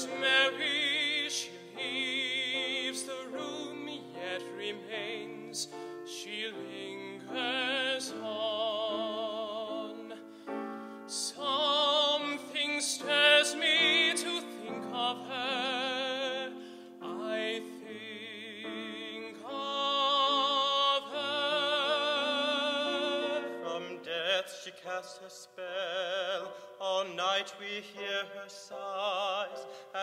As Mary, she leaves the room, yet remains. She lingers on. Something stirs me to think of her. I think of her. From death she casts her spell. All night we hear her sigh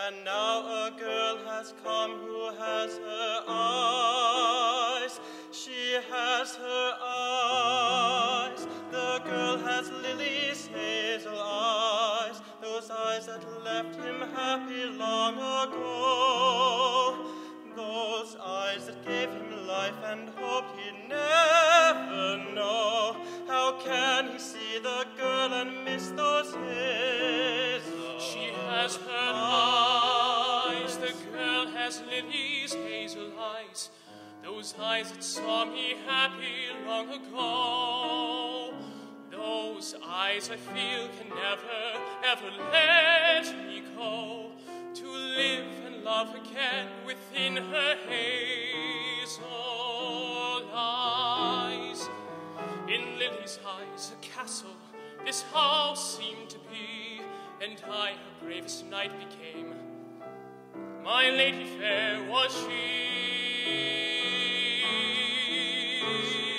and now a girl has come who has her eyes. She has her eyes. The girl has Lily's hazel eyes, those eyes that left him happy long ago. Those eyes that gave him life and hope he'd never girl has Lily's hazel eyes, those eyes that saw me happy long ago. Those eyes I feel can never, ever let me go to live and love again within her hazel eyes. In Lily's eyes, a castle this house seemed to be, and I her bravest knight became. My lady fair was she.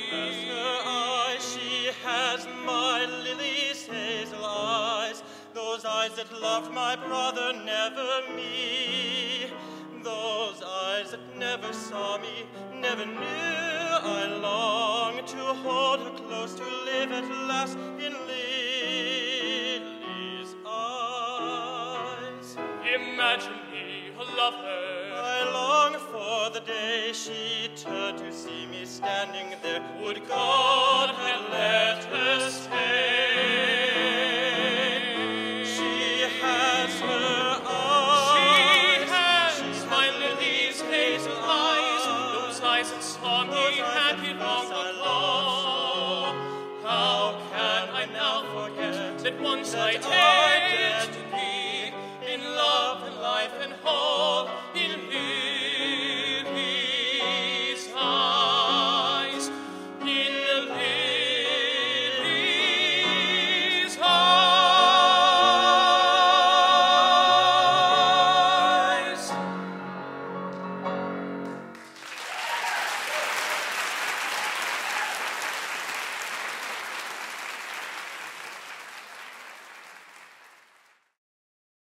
has her eyes, she has my Lily's hazel eyes, those eyes that loved my brother, never me. Those eyes that never saw me, never knew I long to hold her close, to live at last in Lily's eyes. Imagine me a lover. I long for the day she turned to see me standing there. Would God had let her stay. She has her She eyes. has my Lily's hazel eyes, those eyes that saw me happy long ago. How can I now forget that once I tasted